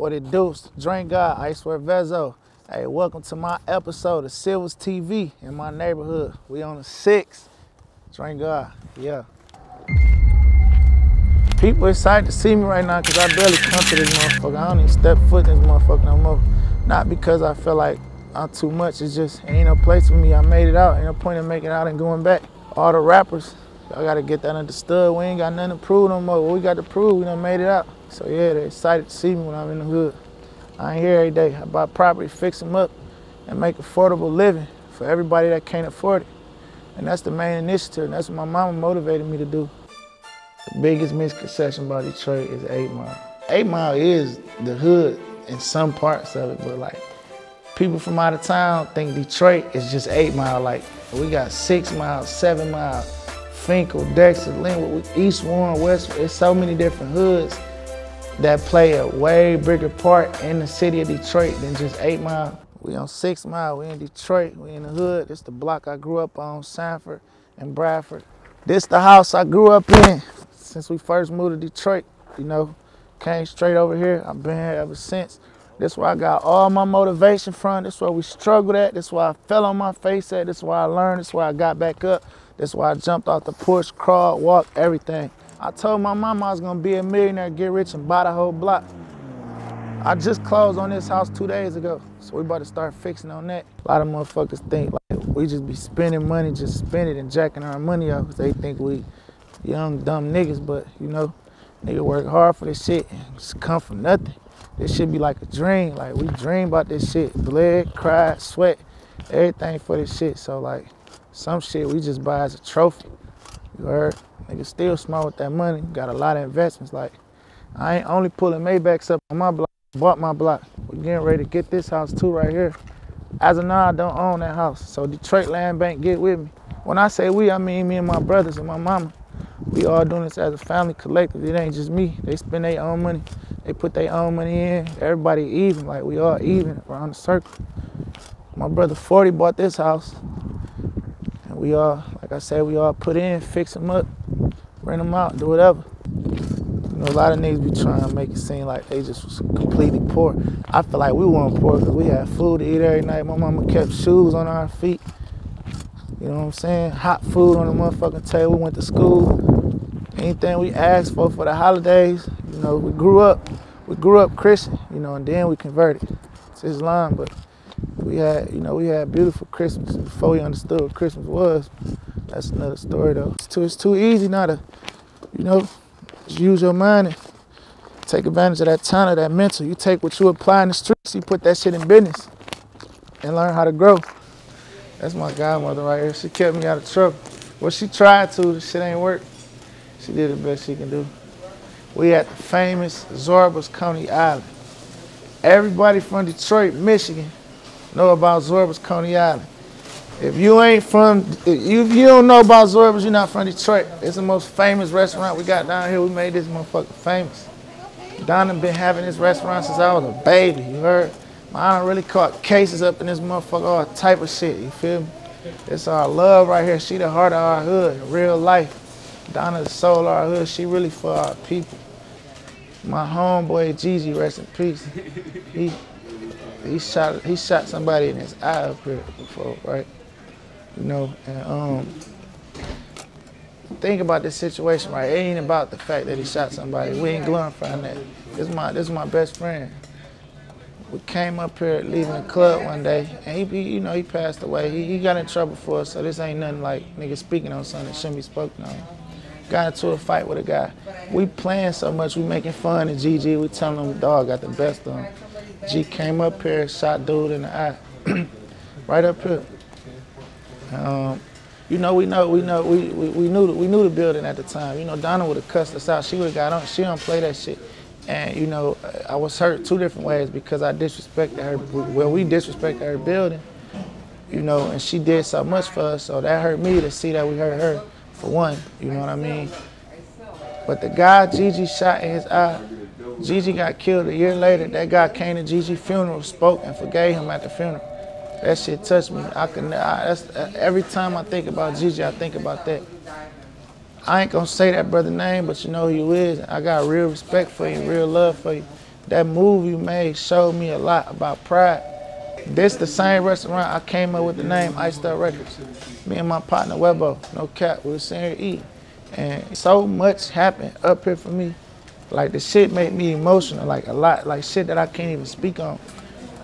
What it do? Drink God, Icewear Vezzo. Hey, welcome to my episode of Civil's TV in my neighborhood. We on the six. Drink God, yeah. People excited to see me right now because I barely come to this motherfucker. I don't even step foot in this motherfucker no more. Not because I feel like I'm too much. It's just ain't no place for me. I made it out. Ain't no point in making out and going back. All the rappers, I gotta get that understood. We ain't got nothing to prove no more. What we got to prove, we done made it out. So yeah, they're excited to see me when I'm in the hood. I ain't here every day. I buy property, fix them up, and make affordable living for everybody that can't afford it. And that's the main initiative, and that's what my mama motivated me to do. The biggest misconception about Detroit is 8 Mile. 8 Mile is the hood in some parts of it, but like people from out of town think Detroit is just 8 Mile. Like we got 6 Mile, 7 Mile, Fenkell, Dexter, Linwood, East Warren, West. There's so many different hoods that play a way bigger part in the city of Detroit than just 8 Mile. We on 6 Mile, we in Detroit, we in the hood. This the block I grew up on, Sanford and Bradford. This the house I grew up in since we first moved to Detroit, you know. Came straight over here, I've been here ever since. This where I got all my motivation from. This where we struggled at. This where I fell on my face at. This where I learned. This where I got back up. This where I jumped off the porch, crawled, walked, everything. I told my mama I was gonna be a millionaire, get rich, and buy the whole block. I just closed on this house two days ago, so we about to start fixing on that. A lot of motherfuckers think like we just be spending money, just spending and jacking our money up. They think we young dumb niggas, but you know, nigga work hard for this shit and just come from nothing. This should be like a dream. Like we dream about this shit, bled, cry, sweat, everything for this shit. So like some shit we just buy as a trophy. You heard? Nigga still smart with that money. Got a lot of investments. Like I ain't only pulling Maybachs up on my block. Bought my block. We're getting ready to get this house too right here. As of now, I don't own that house. So Detroit Land Bank, get with me. When I say we, I mean me and my brothers and my mama. We all doing this as a family collective. It ain't just me. They spend their own money. They put their own money in. Everybody even. Like we all even around the circle. My brother 40 bought this house. We all, like I said, we all put in, fix them up, rent them out, do whatever. You know, a lot of niggas be trying to make it seem like they just was completely poor. I feel like we weren't poor because we had food to eat every night. My mama kept shoes on our feet. You know what I'm saying? Hot food on the motherfucking table. We went to school. Anything we asked for for the holidays, you know, we grew up. We grew up Christian, you know, and then we converted to Islam. But we had, you know, we had beautiful Christmas before we understood what Christmas was. That's another story though. It's too, it's too easy now to, you know, use your mind and take advantage of that talent, that mental. You take what you apply in the streets, you put that shit in business and learn how to grow. That's my godmother right here. She kept me out of trouble. Well, she tried to, the shit ain't work. She did the best she can do. We at the famous Zorbas Coney Island. Everybody from Detroit, Michigan know about Zorbas Coney Island. If you ain't from, if you don't know about Zorbas, you're not from Detroit. It's the most famous restaurant we got down here. We made this motherfucker famous. Donna been having this restaurant since I was a baby, you heard? I done really caught cases up in this motherfucker, all type of shit, you feel me? It's our love right here. She the heart of our hood, real life. Donna the soul of our hood. She really for our people. My homeboy Gigi, rest in peace. He he shot he shot somebody in his eye up here before, right? You know, and um think about this situation, right? It ain't about the fact that he shot somebody. We ain't glorifying that. This is my this is my best friend. We came up here leaving the club one day, and he, you know, he passed away. He, he got in trouble for us, so this ain't nothing like niggas speaking on something that shouldn't be spoken on. Got into a fight with a guy. We playing so much, we making fun of GG. We telling him dog got the best of him. G came up here, shot dude in the eye, right up here. Um, you know, we know, we know, we, we, we knew, we knew the building at the time. You know, Donna would have cussed us out. She would have got on. She don't play that shit. And you know, I was hurt two different ways because I disrespected her. Well, we disrespected her building, you know, and she did so much for us. So that hurt me to see that we hurt her, for one. You know what I mean? But the guy Gigi shot in his eye, Gigi got killed a year later. That guy came to Gigi's funeral, spoke, and forgave him at the funeral. That shit touched me. I can. I, uh, every time I think about Gigi, I think about that. I ain't gonna say that brother name, but you know who you is. I got real respect for you, real love for you. that move you made showed me a lot about pride. This the same restaurant I came up with the name Iced Up Records. Me and my partner Webbo, no cap, we was sitting here eating. And so much happened up here for me. Like the shit made me emotional, like a lot, like shit that I can't even speak on.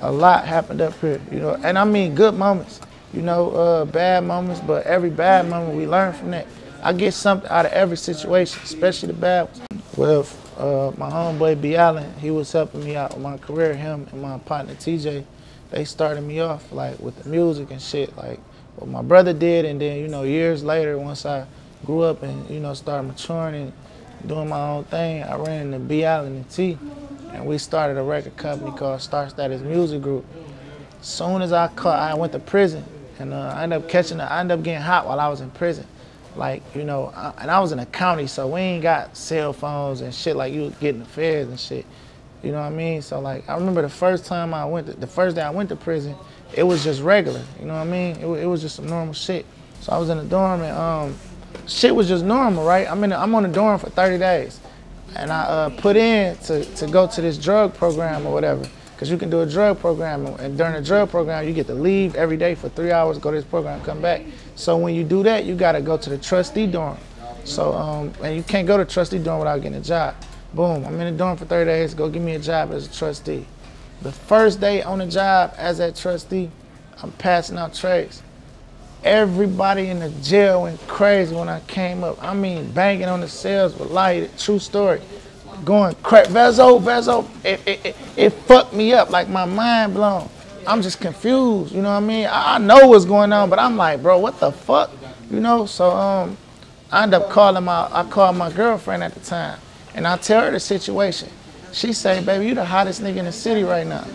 A lot happened up here, you know, and I mean good moments, you know, uh, bad moments, but every bad moment we learn from that. I get something out of every situation, especially the bad ones. Well, uh, my homeboy B. Allen, he was helping me out with my career. Him and my partner TJ, they started me off like with the music and shit, like what my brother did. And then you know, years later, once I grew up and you know started maturing and doing my own thing, I ran into B. Allen and T, and we started a record company called Star Status Music Group. Soon as I caught, I went to prison, and uh, I ended up catching, I ended up getting hot while I was in prison. Like, you know, I, and I was in a county, so we ain't got cell phones and shit like you getting the feds and shit. You know what I mean? So like, I remember the first time I went, to, the first day I went to prison, it was just regular. You know what I mean? It, it was just some normal shit. So I was in the dorm and um, shit was just normal, right? I'm in, I'm on the dorm for 30 days, and I uh, put in to to go to this drug program or whatever. Cause you can do a drug program, and during the drug program, you get to leave every day for three hours, go to this program, come back. So when you do that, you gotta go to the trustee dorm. So um, and you can't go to trustee dorm without getting a job. Boom, I'm in the dorm for 30 days. Go give me a job as a trustee. The first day on the job as a trustee, I'm passing out trays. Everybody in the jail went crazy when I came up. I mean, banging on the cells with light. True story going crack. Vezzo, Vezzo, it, it, it, it, fucked me up, like my mind blown. I'm just confused, you know what I mean? I, I know what's going on, but I'm like, bro, what the fuck? You know, so um, I end up calling my, I called my girlfriend at the time, and I tell her the situation. She say, baby, you the hottest nigga in the city right now.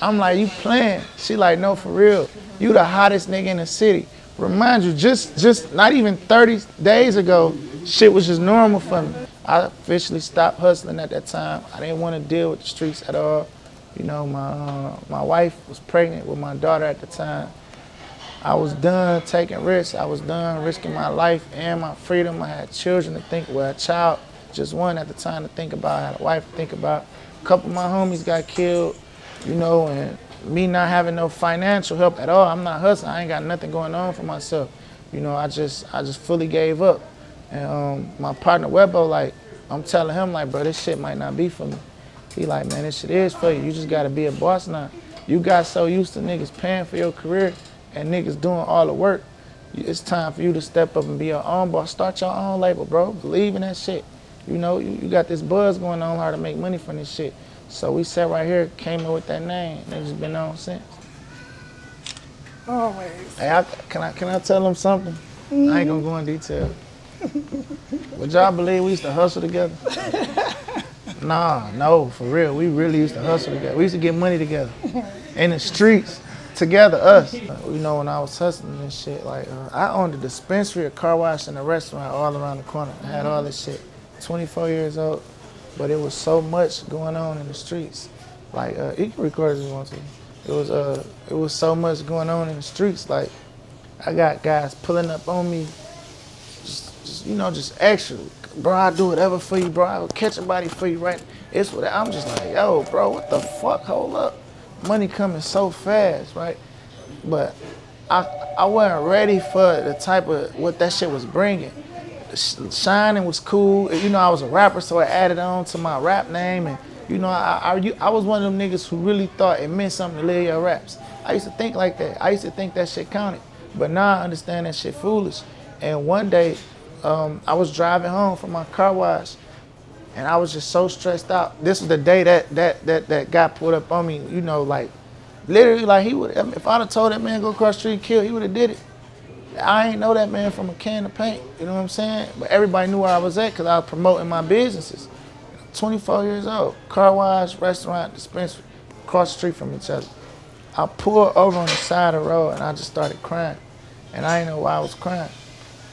I'm like, you playing? She like, no, for real. You the hottest nigga in the city. Remind you, just, just not even 30 days ago, shit was just normal for me. I officially stopped hustling at that time. I didn't want to deal with the streets at all. You know, my uh, my wife was pregnant with my daughter at the time. I was done taking risks. I was done risking my life and my freedom. I had children to think, well, a child, just one at the time to think about. I had a wife to think about. A couple of my homies got killed, you know, and me not having no financial help at all. I'm not hustling. I ain't got nothing going on for myself. You know, I just I just fully gave up. And um, my partner Webbo, like, I'm telling him, like, bro, this shit might not be for me. He like, man, this shit is for you. You just gotta be a boss now. You got so used to niggas paying for your career and niggas doing all the work. It's time for you to step up and be your own boss. Start your own label, bro. Believe in that shit. You know, you, you got this buzz going on how to make money from this shit. So we sat right here, came up with that name, and it's been on since. Always. Hey, I, can I can I tell them something? Mm-hmm. I ain't gonna go in detail. Would y'all believe we used to hustle together? nah, no, for real. We really used to hustle together. We used to get money together in the streets together, us. You know, when I was hustling and shit, like uh, I owned a dispensary, a car wash, and a restaurant all around the corner. I had all this shit. 24 years old, but it was so much going on in the streets. Like uh, you can record if you want to. It was uh, it was so much going on in the streets. Like I got guys pulling up on me just you know, just extra. Bro, I'll do whatever for you, bro. I'll catch a body for you, right? It's what I'm just like, yo, bro, what the fuck? Hold up. Money coming so fast, right? But I I wasn't ready for the type of what that shit was bringing. Shining was cool. You know, I was a rapper, so I added on to my rap name. And, you know, I, I, I was one of them niggas who really thought it meant something to live your raps. I used to think like that. I used to think that shit counted. But now I understand that shit foolish. And one day, um, I was driving home from my car wash, and I was just so stressed out. This was the day that that that that guy pulled up on me. You know, like literally, like he would. If I'd have told that man go cross street and kill, he would have did it. I ain't know that man from a can of paint. You know what I'm saying? But everybody knew where I was at because I was promoting my businesses. 24 years old, car wash, restaurant, dispensary, across the street from each other. I pulled over on the side of the road and I just started crying. And I didn't know why I was crying.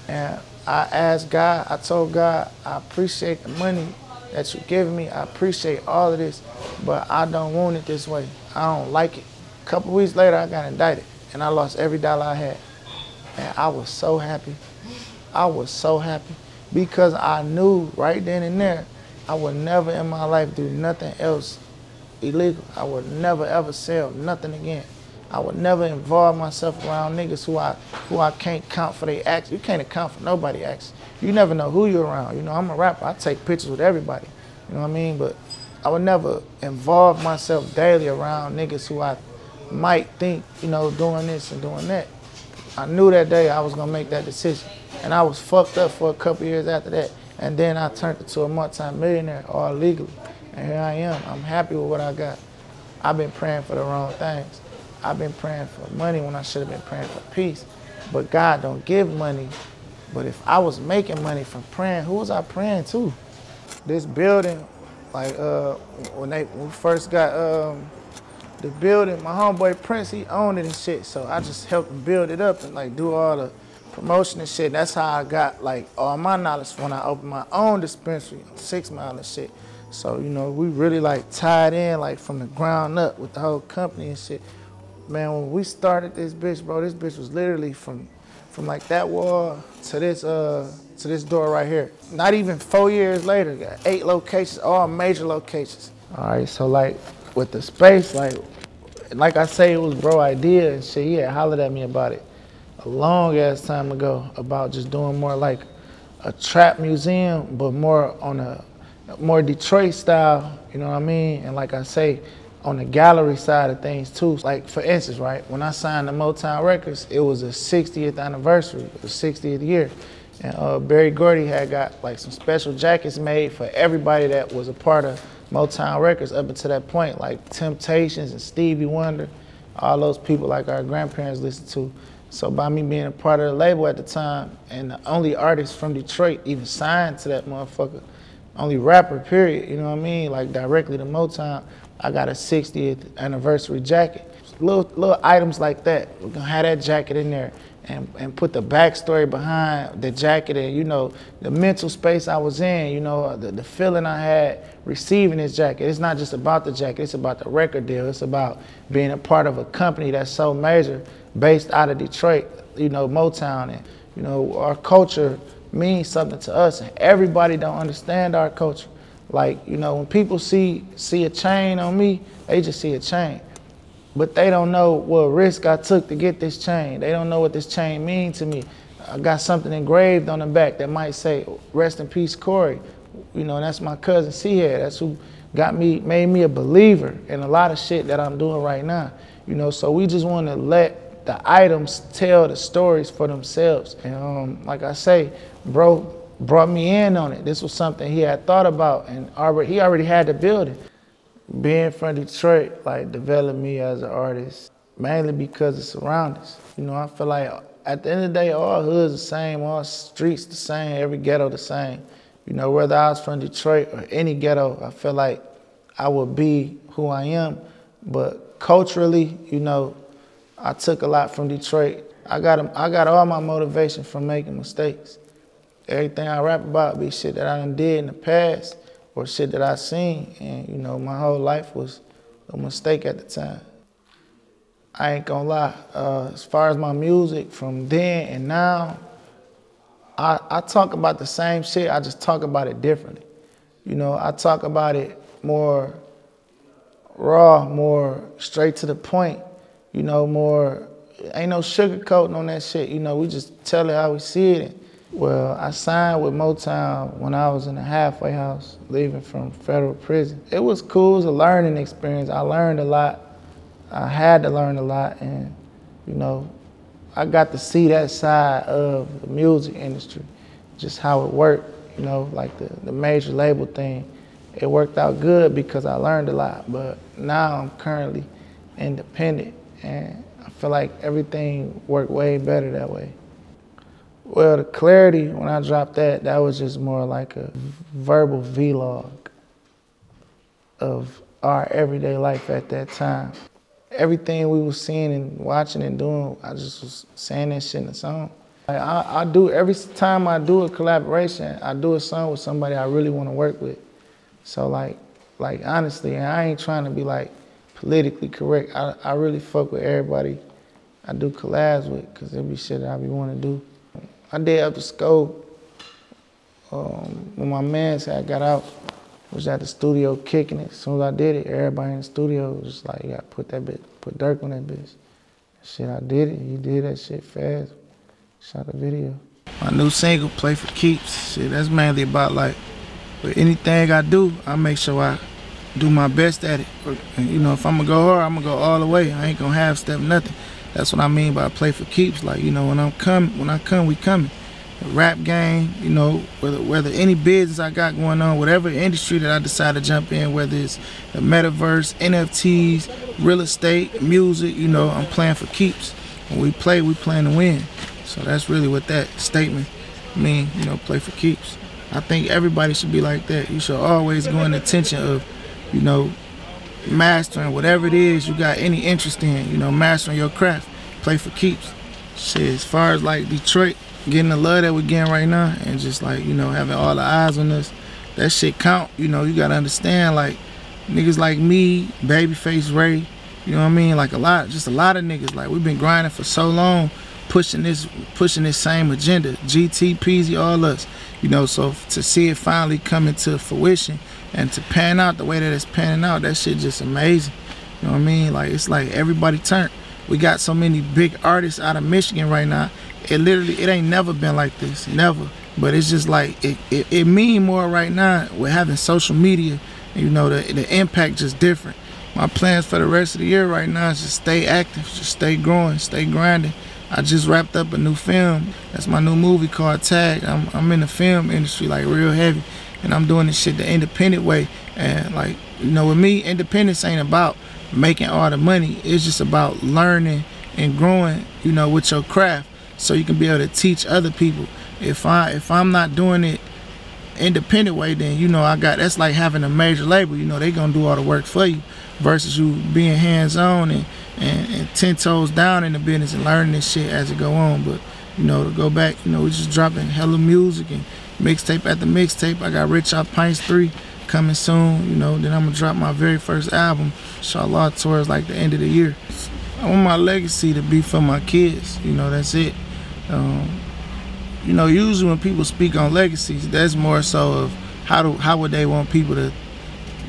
And I asked God, I told God, I appreciate the money that you're giving me. I appreciate all of this, but I don't want it this way. I don't like it. A couple weeks later, I got indicted, and I lost every dollar I had. And I was so happy. I was so happy because I knew right then and there I would never in my life do nothing else illegal. I would never ever sell nothing again. I would never involve myself around niggas who I who I can't count for their acts. You can't account for nobody acts. You never know who you're around. You know, I'm a rapper. I take pictures with everybody. You know what I mean? But I would never involve myself daily around niggas who I might think, you know, doing this and doing that. I knew that day I was gonna make that decision. And I was fucked up for a couple years after that. And then I turned into a multi-millionaire all legally. And here I am. I'm happy with what I got. I've been praying for the wrong things. I've been praying for money when I should have been praying for peace. But God don't give money. But if I was making money from praying, who was I praying to? This building, like uh, when they when we first got um, the building, my homeboy Prince, he owned it and shit. So I just helped him build it up and like do all the promotion and shit. That's how I got like all my knowledge when I opened my own dispensary, Six Mile and shit. So, you know, we really like tied in like from the ground up with the whole company and shit. Man, when we started this bitch, bro, this bitch was literally from from like that wall to this uh to this door right here. Not even four years later, got eight locations, all major locations. All right, so like with the space, like like I say, it was bro idea and shit. He had hollered at me about it a long ass time ago about just doing more like a trap museum, but more on a more Detroit style, you know what I mean? And like I say, on the gallery side of things too. Like for instance, right, when I signed the Motown Records, it was the 60th anniversary, the 60th year. And uh, Berry Gordy had got like some special jackets made for everybody that was a part of Motown Records up until that point, like Temptations and Stevie Wonder, all those people like our grandparents listened to. So by me being a part of the label at the time, and the only artist from Detroit even signed to that motherfucker, only rapper, period, you know what I mean? Like directly to Motown, I got a 60th anniversary jacket. Little little items like that. We're gonna have that jacket in there and, and put the backstory behind the jacket and you know the mental space I was in, you know the, the feeling I had receiving this jacket. It's not just about the jacket, it's about the record deal. It's about being a part of a company that's so major, based out of Detroit, you know Motown, and you know our culture means something to us, and everybody don't understand our culture. Like you know when people see see a chain on me, they just see a chain but they don't know what risk I took to get this chain. They don't know what this chain means to me. I got something engraved on the back that might say, rest in peace, Corey. You know, that's my cousin C-Head. That's who got me, made me a believer in a lot of shit that I'm doing right now. You know, so we just want to let the items tell the stories for themselves. And um, like I say, bro brought me in on it. This was something he had thought about and already, he already had the building being from Detroit like developed me as an artist mainly because of surroundings. You know, I feel like at the end of the day, all hoods the same, all streets the same, every ghetto the same. You know, whether I was from Detroit or any ghetto, I feel like I would be who I am. But culturally, you know, I took a lot from Detroit. I got I got all my motivation from making mistakes. Everything I rap about be shit that I done did in the past or shit that I seen. And, you know, my whole life was a mistake at the time. I ain't gonna lie, uh, as far as my music from then and now, I, I talk about the same shit, I just talk about it differently. You know, I talk about it more raw, more straight to the point, you know, more, ain't no sugarcoating on that shit. You know, we just tell it how we see it. Well, I signed with Motown when I was in the halfway house, leaving from federal prison. It was cool, it was a learning experience. I learned a lot. I had to learn a lot, and you know, I got to see that side of the music industry, just how it worked. You know, like the, the major label thing. It worked out good because I learned a lot. But now I'm currently independent, and I feel like everything worked way better that way. Well, the clarity, when I dropped that, that was just more like a verbal vlog of our everyday life at that time. Everything we were seeing and watching and doing, I just was saying that shit in the song. I, I, do, every time I do a collaboration, I do a song with somebody I really want to work with. So like, like honestly, and I ain't trying to be like politically correct. I, I really fuck with everybody I do collabs with, cause it be shit that I be want to do. I did the scope um, when my man said I got out. Was at the studio kicking it. As soon as I did it, everybody in the studio was like, you gotta put that bit, put Durk on that bitch. Shit, I did it. He did that shit fast. Shot the video. My new single, Play for Keeps. Shit, that's mainly about like, with anything I do, I make sure I do my best at it. And, you know, if I'm gonna go hard, I'm gonna go all the way. I ain't gonna half step nothing. That's what I mean by play for keeps. Like, you know, when I'm come when I come, we coming. The rap game, you know, whether whether any business I got going on, whatever industry that I decide to jump in, whether it's the metaverse, NFTs, real estate, music, you know, I'm playing for keeps. When we play, we plan to win. So that's really what that statement mean, you know, play for keeps. I think everybody should be like that. You should always go in the tension of, you know, mastering whatever it is you got any interest in, you know, mastering your craft. Play for keeps. Shit, as far as like Detroit, getting the love that we're getting right now and just like, you know, having all the eyes on us, that shit count. You know, you gotta understand like niggas like me, Babyface Ray, you know what I mean? Like a lot, just a lot of niggas. Like we've been grinding for so long, pushing this, pushing this same agenda. GT, Peezy, all us. You know, so to see it finally coming to fruition and to pan out the way that it's panning out, that shit just amazing. You know what I mean? Like it's like everybody turned. We got so many big artists out of Michigan right now. It literally, it ain't never been like this, never. But it's just like it, it, it mean more right now with having social media. You know, the the impact just different. My plans for the rest of the year right now is just stay active, just stay growing, stay grinding. I just wrapped up a new film. That's my new movie called Tag. I'm, I'm in the film industry like real heavy, and I'm doing this shit the independent way. And like you know, with me, independence ain't about making all the money. It's just about learning and growing. You know, with your craft, so you can be able to teach other people. If I if I'm not doing it independent way, then you know I got that's like having a major label. You know they gonna do all the work for you, versus you being hands on and, and, and ten toes down in the business and learning this shit as it go on. But you know to go back, you know we just dropping hella music and mixtape after mixtape. I got Rich Off Pints three coming soon. You know then I'm gonna drop my very first album, inshallah, towards like the end of the year. I want my legacy to be for my kids. You know that's it. Um, you know, usually when people speak on legacies, that's more so of how do how would they want people to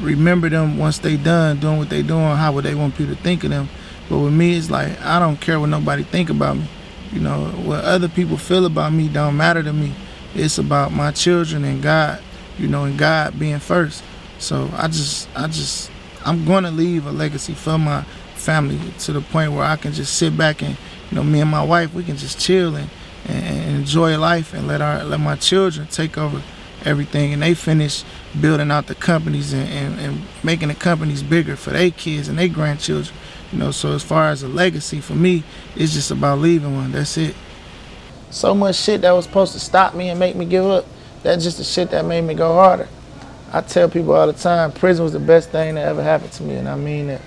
remember them once they done doing what they doing. How would they want people to think of them? But with me, it's like I don't care what nobody think about me. You know, what other people feel about me don't matter to me. It's about my children and God. You know, and God being first. So I just, I just, I'm going to leave a legacy for my family to the point where I can just sit back and, you know, me and my wife, we can just chill and and enjoy life and let our let my children take over everything and they finish building out the companies and, and, and making the companies bigger for their kids and their grandchildren you know so as far as a legacy for me it's just about leaving one that's it so much shit that was supposed to stop me and make me give up that's just the shit that made me go harder. I tell people all the time prison was the best thing that ever happened to me and i mean that